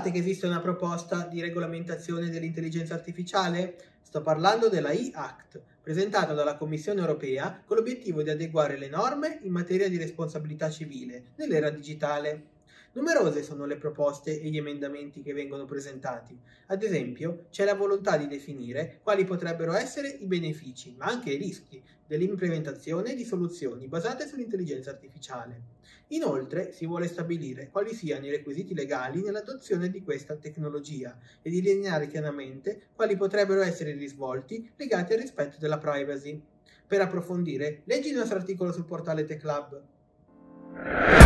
Pensate che esiste una proposta di regolamentazione dell'intelligenza artificiale? Sto parlando della e-Act, presentata dalla Commissione europea con l'obiettivo di adeguare le norme in materia di responsabilità civile nell'era digitale. Numerose sono le proposte e gli emendamenti che vengono presentati. Ad esempio, c'è la volontà di definire quali potrebbero essere i benefici, ma anche i rischi, dell'implementazione di soluzioni basate sull'intelligenza artificiale. Inoltre, si vuole stabilire quali siano i requisiti legali nell'adozione di questa tecnologia e delineare chiaramente quali potrebbero essere i risvolti legati al rispetto della privacy. Per approfondire, leggi il nostro articolo sul portale TechLab.